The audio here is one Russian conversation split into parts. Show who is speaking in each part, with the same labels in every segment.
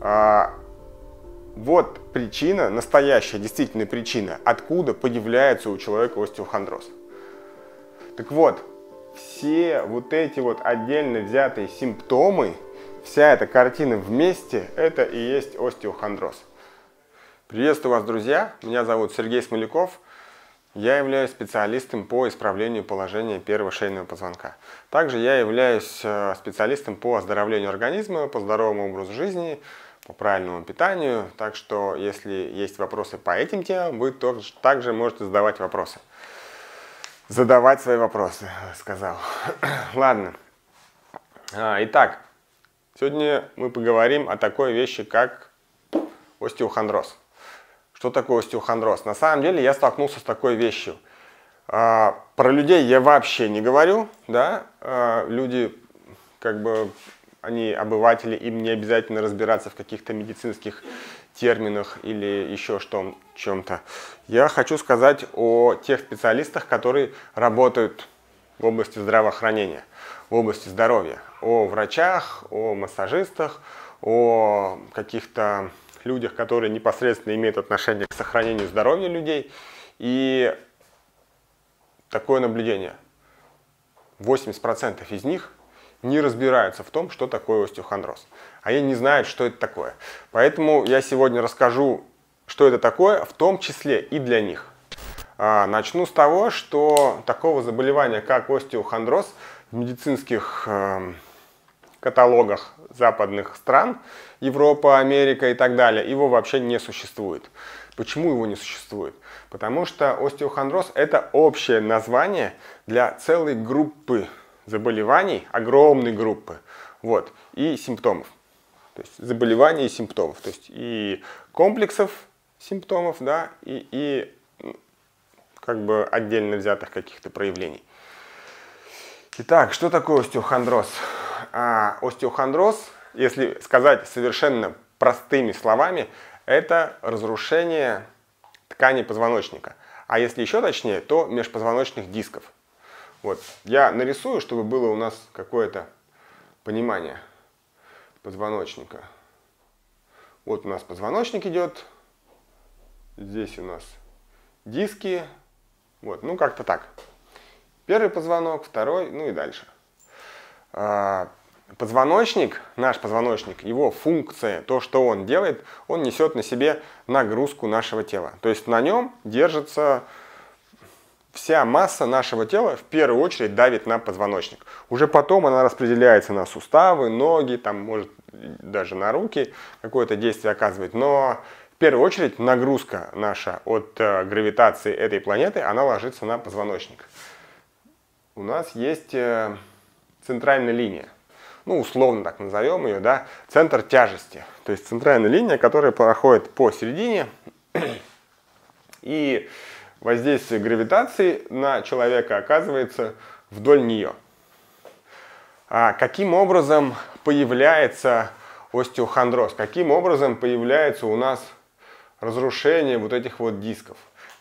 Speaker 1: А, вот причина, настоящая, действительно причина, откуда появляется у человека остеохондроз. Так вот, все вот эти вот отдельно взятые симптомы, вся эта картина вместе, это и есть остеохондроз. Приветствую вас, друзья! Меня зовут Сергей Смоляков. Я являюсь специалистом по исправлению положения первого шейного позвонка. Также я являюсь э, специалистом по оздоровлению организма, по здоровому образу жизни, правильному питанию. Так что, если есть вопросы по этим темам, вы тоже, также можете задавать вопросы. Задавать свои вопросы, сказал. Ладно. А, итак, сегодня мы поговорим о такой вещи, как остеохондроз. Что такое остеохондроз? На самом деле я столкнулся с такой вещью. А, про людей я вообще не говорю, да, а, люди как бы они обыватели, им не обязательно разбираться в каких-то медицинских терминах или еще что, чем-то. Я хочу сказать о тех специалистах, которые работают в области здравоохранения, в области здоровья, о врачах, о массажистах, о каких-то людях, которые непосредственно имеют отношение к сохранению здоровья людей. И такое наблюдение. 80% из них не разбираются в том, что такое остеохондроз. Они не знают, что это такое. Поэтому я сегодня расскажу, что это такое, в том числе и для них. А, начну с того, что такого заболевания, как остеохондроз, в медицинских эм, каталогах западных стран, Европа, Америка и так далее, его вообще не существует. Почему его не существует? Потому что остеохондроз – это общее название для целой группы заболеваний, огромной группы, вот, и симптомов. То есть заболеваний и симптомов. То есть и комплексов симптомов, да, и, и как бы отдельно взятых каких-то проявлений. Итак, что такое остеохондроз? А, остеохондроз, если сказать совершенно простыми словами, это разрушение ткани позвоночника. А если еще точнее, то межпозвоночных дисков. Вот, я нарисую, чтобы было у нас какое-то понимание позвоночника. Вот у нас позвоночник идет, здесь у нас диски, вот, ну как-то так. Первый позвонок, второй, ну и дальше. А, позвоночник, наш позвоночник, его функция, то, что он делает, он несет на себе нагрузку нашего тела. То есть на нем держится вся масса нашего тела, в первую очередь давит на позвоночник. Уже потом она распределяется на суставы, ноги, там может даже на руки какое-то действие оказывать. Но в первую очередь нагрузка наша от э, гравитации этой планеты, она ложится на позвоночник. У нас есть э, центральная линия, ну, условно так назовем ее, да, центр тяжести. То есть центральная линия, которая проходит посередине, и воздействие гравитации на человека оказывается вдоль нее. А каким образом появляется остеохондроз? Каким образом появляется у нас разрушение вот этих вот дисков?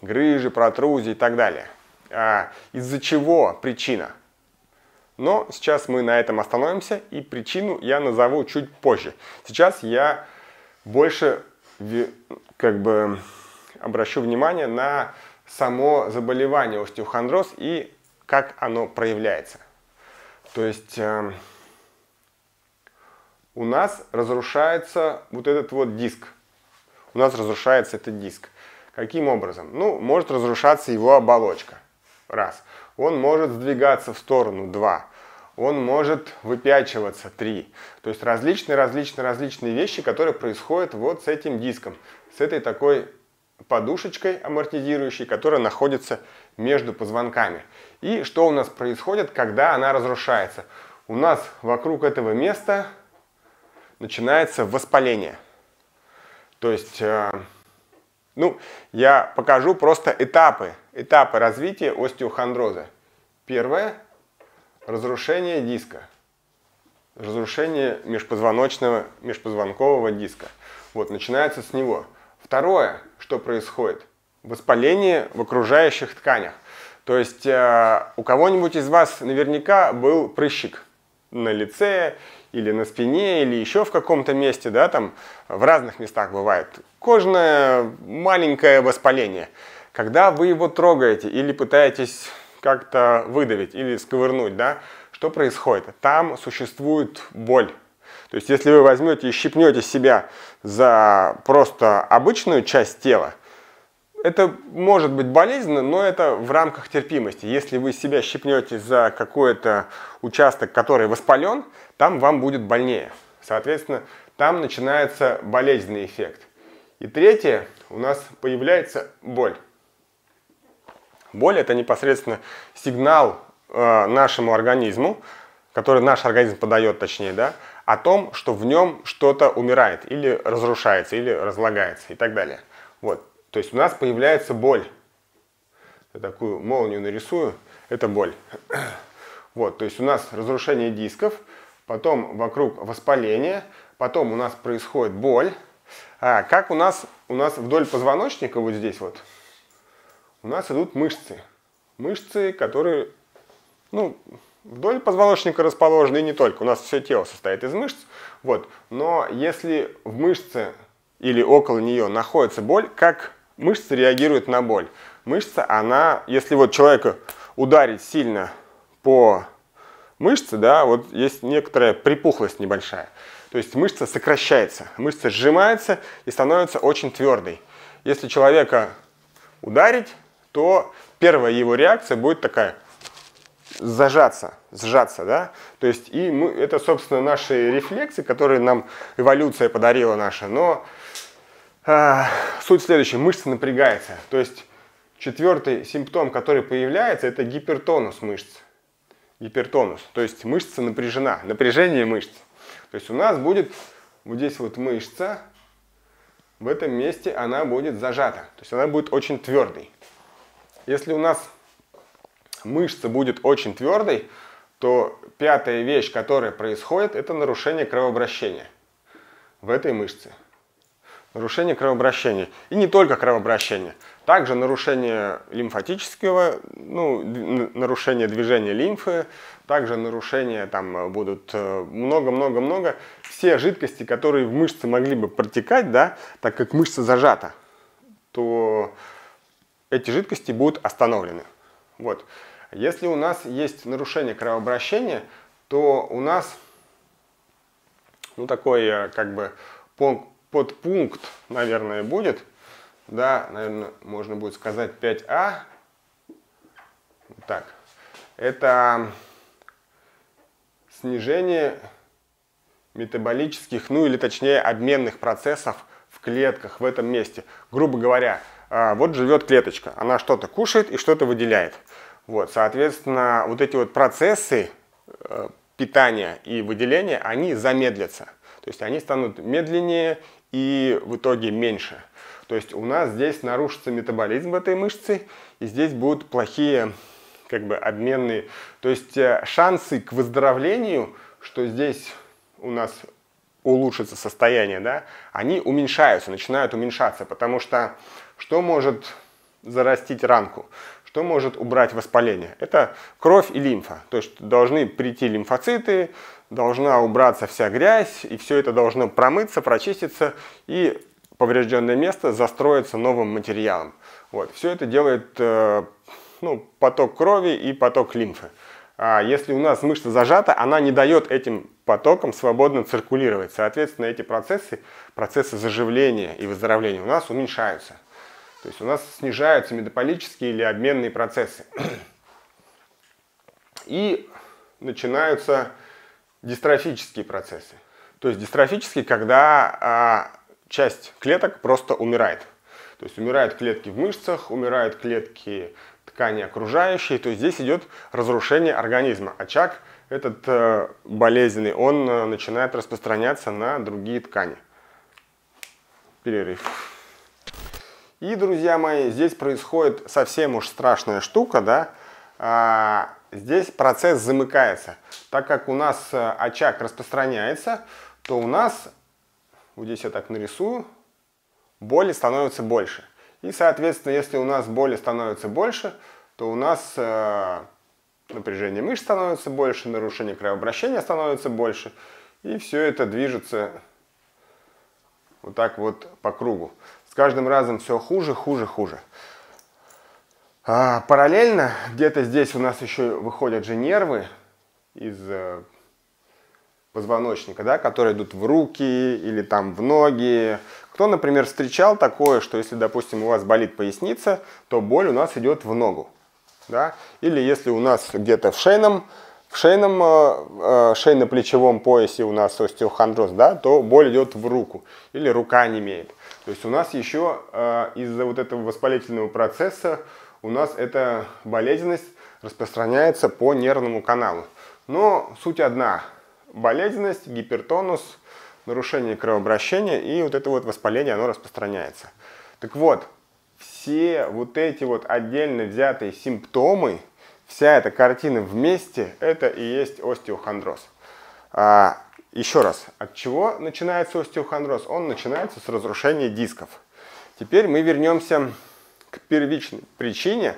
Speaker 1: Грыжи, протрузии и так далее. А из-за чего причина? Но сейчас мы на этом остановимся, и причину я назову чуть позже. Сейчас я больше как бы обращу внимание на само заболевание остеохондроз и как оно проявляется. То есть э, у нас разрушается вот этот вот диск. У нас разрушается этот диск. Каким образом? Ну, может разрушаться его оболочка. Раз. Он может сдвигаться в сторону. Два. Он может выпячиваться. Три. То есть различные, различные, различные вещи, которые происходят вот с этим диском. С этой такой подушечкой амортизирующей, которая находится между позвонками. И что у нас происходит, когда она разрушается? У нас вокруг этого места начинается воспаление. То есть, э, ну, я покажу просто этапы, этапы развития остеохондроза. Первое – разрушение диска, разрушение межпозвоночного, межпозвонкового диска. Вот, начинается с него – Второе, что происходит, воспаление в окружающих тканях. То есть э, у кого-нибудь из вас наверняка был прыщик на лице или на спине, или еще в каком-то месте, да, там в разных местах бывает. Кожное маленькое воспаление. Когда вы его трогаете или пытаетесь как-то выдавить или сковырнуть, да, что происходит? Там существует боль. То есть, если вы возьмете и щипнете себя за просто обычную часть тела, это может быть болезненно, но это в рамках терпимости. Если вы себя щипнете за какой-то участок, который воспален, там вам будет больнее. Соответственно, там начинается болезненный эффект. И третье, у нас появляется боль. Боль это непосредственно сигнал э, нашему организму, который наш организм подает, точнее, да, о том, что в нем что-то умирает или разрушается, или разлагается и так далее. Вот. То есть у нас появляется боль. Я такую молнию нарисую, это боль. Вот, то есть у нас разрушение дисков, потом вокруг воспаление, потом у нас происходит боль. А как у нас, у нас вдоль позвоночника, вот здесь вот, у нас идут мышцы. Мышцы, которые, ну, вдоль позвоночника расположены и не только. У нас все тело состоит из мышц. Вот. Но если в мышце или около нее находится боль, как мышца реагирует на боль? Мышца, она, если вот человека ударить сильно по мышце, да, вот есть некоторая припухлость небольшая. То есть мышца сокращается, мышца сжимается и становится очень твердой. Если человека ударить, то первая его реакция будет такая зажаться, сжаться, да, то есть и мы, это, собственно, наши рефлексы, которые нам эволюция подарила наша, но э, суть следующая, мышца напрягается, то есть четвертый симптом, который появляется, это гипертонус мышц, гипертонус, то есть мышца напряжена, напряжение мышц, то есть у нас будет вот здесь вот мышца, в этом месте она будет зажата, то есть она будет очень твердой. Если у нас мышца будет очень твердой, то пятая вещь, которая происходит, это нарушение кровообращения в этой мышце. Нарушение кровообращения. И не только кровообращения. Также нарушение лимфатического, ну, нарушение движения лимфы, также нарушения там будут э, много-много-много. Все жидкости, которые в мышце могли бы протекать, да, так как мышца зажата, то эти жидкости будут остановлены. Вот. Если у нас есть нарушение кровообращения, то у нас ну, такой э, как бы подпункт, наверное, будет. Да, наверное, можно будет сказать 5А. Так, это снижение метаболических, ну или точнее обменных процессов в клетках в этом месте. Грубо говоря, вот живет клеточка, она что-то кушает и что-то выделяет. Вот, соответственно, вот эти вот процессы э, питания и выделения, они замедлятся. То есть они станут медленнее и в итоге меньше. То есть у нас здесь нарушится метаболизм этой мышце, и здесь будут плохие как бы обменные. То есть э, шансы к выздоровлению, что здесь у нас улучшится состояние, да, они уменьшаются, начинают уменьшаться, потому что что может зарастить ранку? Что может убрать воспаление? Это кровь и лимфа. То есть должны прийти лимфоциты, должна убраться вся грязь, и все это должно промыться, прочиститься, и поврежденное место застроиться новым материалом. Вот. Все это делает э, ну, поток крови и поток лимфы. А если у нас мышца зажата, она не дает этим потокам свободно циркулировать. Соответственно, эти процессы, процессы заживления и выздоровления у нас уменьшаются. То есть у нас снижаются метаболические или обменные процессы. И начинаются дистрофические процессы. То есть дистрофические, когда а, часть клеток просто умирает. То есть умирают клетки в мышцах, умирают клетки ткани окружающие. То есть здесь идет разрушение организма. Очаг этот э, болезненный, он э, начинает распространяться на другие ткани. Перерыв. И, друзья мои, здесь происходит совсем уж страшная штука, да, а, здесь процесс замыкается. Так как у нас э, очаг распространяется, то у нас, вот здесь я так нарисую, боли становится больше. И, соответственно, если у нас боли становится больше, то у нас э, напряжение мышц становится больше, нарушение кровообращения становится больше. И все это движется вот так вот по кругу. С каждым разом все хуже, хуже, хуже. А, параллельно где-то здесь у нас еще выходят же нервы из э, позвоночника, да, которые идут в руки или там в ноги. Кто, например, встречал такое, что если, допустим, у вас болит поясница, то боль у нас идет в ногу. Да? Или если у нас где-то в шейном, в шейном, э, э шейно-плечевом поясе у нас остеохондроз, да, то боль идет в руку или рука не имеет. То есть у нас еще э, из-за вот этого воспалительного процесса у нас эта болезненность распространяется по нервному каналу. Но суть одна. Болезненность, гипертонус, нарушение кровообращения и вот это вот воспаление, оно распространяется. Так вот, все вот эти вот отдельно взятые симптомы, вся эта картина вместе, это и есть остеохондроз. А, еще раз, от чего начинается остеохондроз? Он начинается с разрушения дисков. Теперь мы вернемся к первичной причине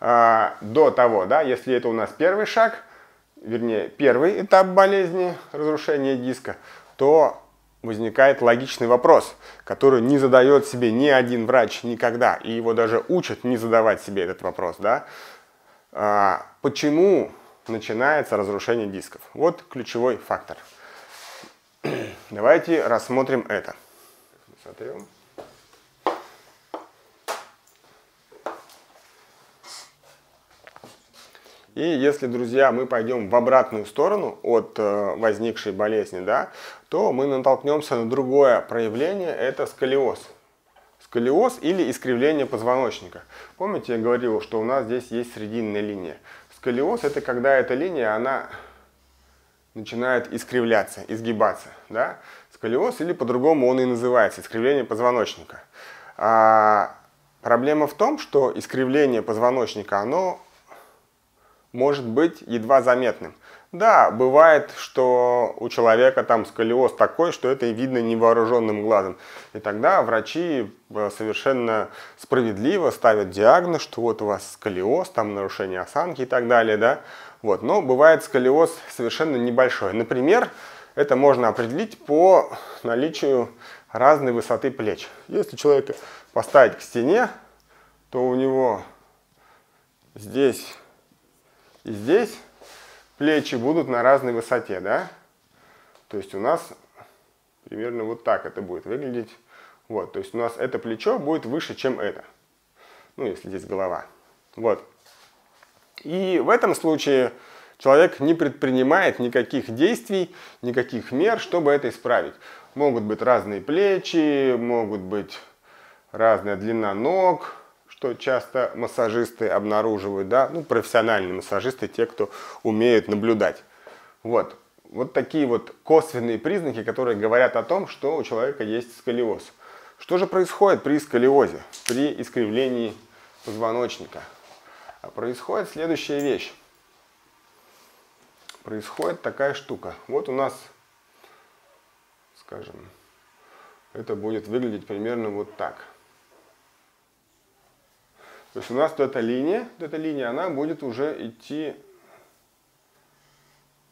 Speaker 1: а, до того, да, если это у нас первый шаг, вернее, первый этап болезни, разрушения диска, то возникает логичный вопрос, который не задает себе ни один врач никогда, и его даже учат не задавать себе этот вопрос, да, почему начинается разрушение дисков? Вот ключевой фактор. Давайте рассмотрим это. Сотрем. И если, друзья, мы пойдем в обратную сторону от э, возникшей болезни, да, то мы натолкнемся на другое проявление, это сколиоз. Сколиоз или искривление позвоночника. Помните, я говорил, что у нас здесь есть срединная линия. Сколиоз это когда эта линия, она начинает искривляться, изгибаться. Да? Сколиоз или по-другому он и называется, искривление позвоночника. А проблема в том, что искривление позвоночника, оно может быть едва заметным. Да, бывает, что у человека там сколиоз такой, что это видно невооруженным глазом. И тогда врачи э, совершенно справедливо ставят диагноз, что вот у вас сколиоз, там нарушение осанки и так далее, да. Вот. Но бывает сколиоз совершенно небольшой. Например, это можно определить по наличию разной высоты плеч. Если человека поставить к стене, то у него здесь и здесь плечи будут на разной высоте, да? То есть у нас примерно вот так это будет выглядеть. Вот, то есть у нас это плечо будет выше, чем это. Ну, если здесь голова. Вот. И в этом случае человек не предпринимает никаких действий, никаких мер, чтобы это исправить. Могут быть разные плечи, могут быть разная длина ног, что часто массажисты обнаруживают, да, ну, профессиональные массажисты, те, кто умеют наблюдать. Вот. Вот такие вот косвенные признаки, которые говорят о том, что у человека есть сколиоз. Что же происходит при сколиозе, при искривлении позвоночника? А происходит следующая вещь. Происходит такая штука. Вот у нас, скажем, это будет выглядеть примерно вот так. То есть у нас вот эта линия, вот эта линия, она будет уже идти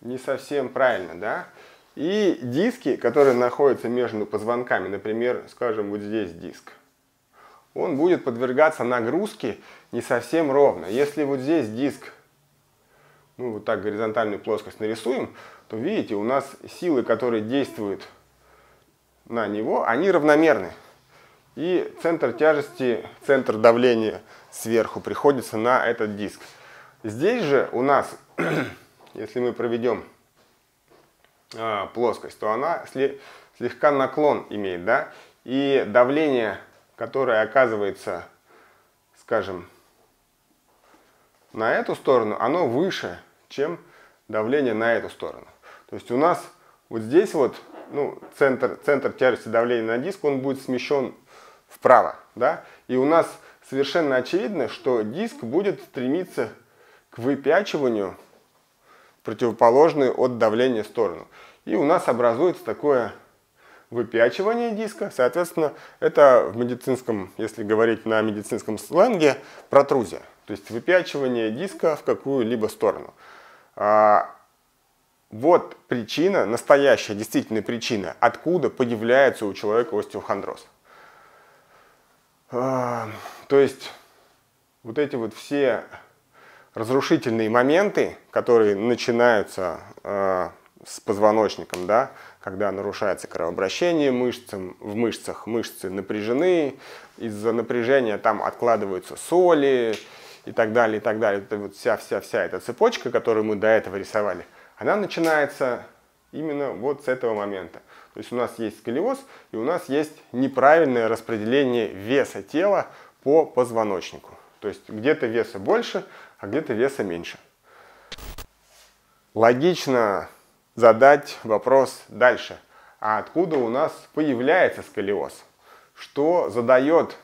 Speaker 1: не совсем правильно, да? И диски, которые находятся между позвонками, например, скажем, вот здесь диск, он будет подвергаться нагрузке не совсем ровно. Если вот здесь диск, ну вот так горизонтальную плоскость нарисуем, то видите, у нас силы, которые действуют на него, они равномерны. И центр тяжести, центр давления сверху приходится на этот диск. Здесь же у нас, если мы проведем а, плоскость, то она слегка наклон имеет, да, и давление, которое оказывается, скажем, на эту сторону, оно выше, чем давление на эту сторону. То есть у нас вот здесь вот, ну, центр, центр тяжести давления на диск, он будет смещен вправо, да, и у нас совершенно очевидно, что диск будет стремиться к выпячиванию противоположную от давления сторону. И у нас образуется такое выпячивание диска. Соответственно, это в медицинском, если говорить на медицинском сленге, протрузия. То есть выпячивание диска в какую-либо сторону. А вот причина, настоящая, действительная причина, откуда появляется у человека остеохондроз. А, то есть вот эти вот все разрушительные моменты, которые начинаются э, с позвоночником, да, когда нарушается кровообращение мышцам, в мышцах мышцы напряжены, из-за напряжения там откладываются соли и так далее, и так далее. Это вот вся-вся-вся эта цепочка, которую мы до этого рисовали, она начинается именно вот с этого момента. То есть у нас есть сколиоз, и у нас есть неправильное распределение веса тела по позвоночнику. То есть где-то веса больше, а где-то веса меньше. Логично задать вопрос дальше. А откуда у нас появляется сколиоз? Что задает,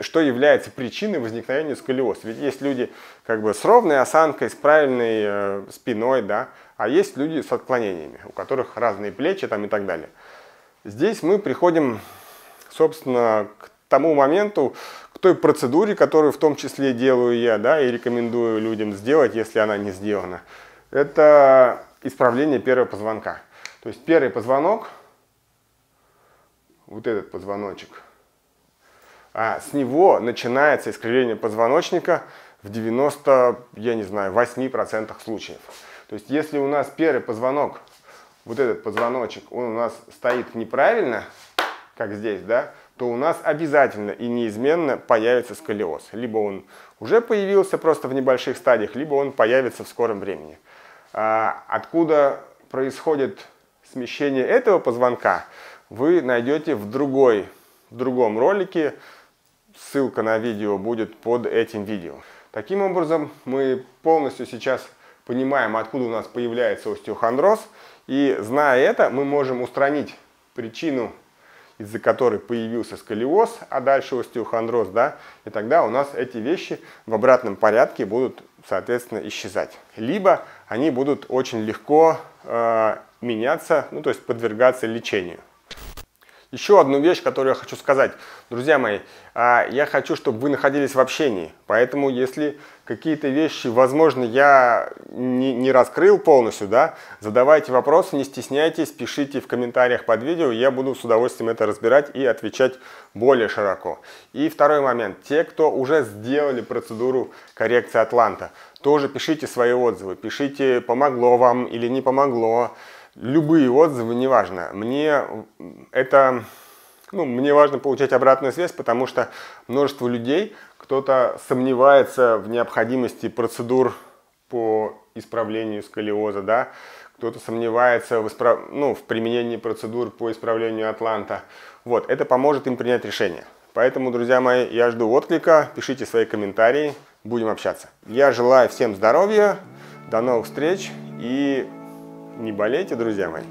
Speaker 1: что является причиной возникновения сколиоза? Ведь есть люди как бы с ровной осанкой, с правильной э, спиной, да, а есть люди с отклонениями, у которых разные плечи там и так далее. Здесь мы приходим, собственно, к тому моменту, к той процедуре, которую в том числе делаю я, да, и рекомендую людям сделать, если она не сделана. Это исправление первого позвонка. То есть первый позвонок, вот этот позвоночек, а с него начинается искривление позвоночника в 90, я не знаю, 8% случаев. То есть если у нас первый позвонок, вот этот позвоночек, он у нас стоит неправильно, как здесь, да, то у нас обязательно и неизменно появится сколиоз. Либо он уже появился просто в небольших стадиях, либо он появится в скором времени. А откуда происходит смещение этого позвонка, вы найдете в, другой, в другом ролике. Ссылка на видео будет под этим видео. Таким образом, мы полностью сейчас понимаем, откуда у нас появляется остеохондроз. И зная это, мы можем устранить причину из-за которой появился сколиоз, а дальше остеохондроз, да, и тогда у нас эти вещи в обратном порядке будут, соответственно, исчезать. Либо они будут очень легко э, меняться, ну, то есть подвергаться лечению. Еще одну вещь, которую я хочу сказать. Друзья мои, а, я хочу, чтобы вы находились в общении. Поэтому, если какие-то вещи, возможно, я не, не раскрыл полностью, да, задавайте вопросы, не стесняйтесь, пишите в комментариях под видео. Я буду с удовольствием это разбирать и отвечать более широко. И второй момент. Те, кто уже сделали процедуру коррекции Атланта, тоже пишите свои отзывы. Пишите, помогло вам или не помогло любые отзывы, неважно. Мне это, ну, мне важно получать обратную связь, потому что множество людей, кто-то сомневается в необходимости процедур по исправлению сколиоза, да, кто-то сомневается в, исправ... ну, в применении процедур по исправлению атланта. Вот, это поможет им принять решение. Поэтому, друзья мои, я жду отклика, пишите свои комментарии, будем общаться. Я желаю всем здоровья, до новых встреч и не болейте, друзья мои.